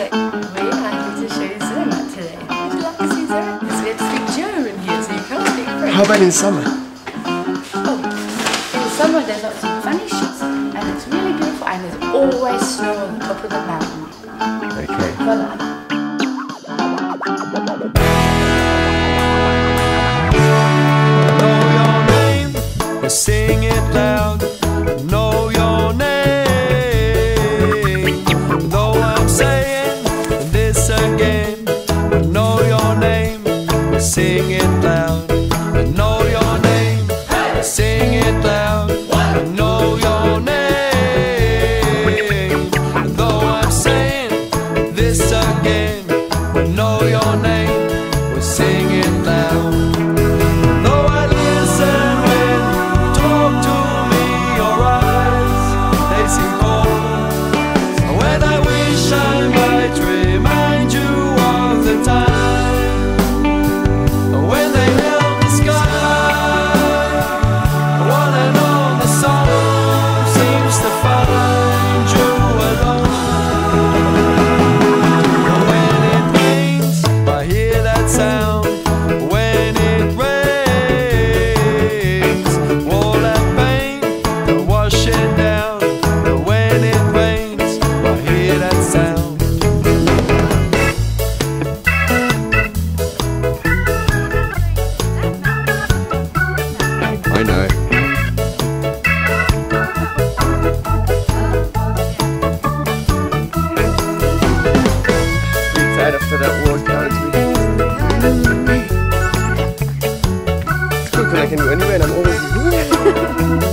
today. We are here to show you cinema today. Would you like to see Zara? Because we have to speak German here, so you can't speak French. How about in summer? Oh, in summer there's lots of funny shoots, and it's really beautiful, and there's always snow on the top of the mountain. Okay. Voila. Know your name, sing it loud. after that. It's cool because I can do anywhere and I'm always...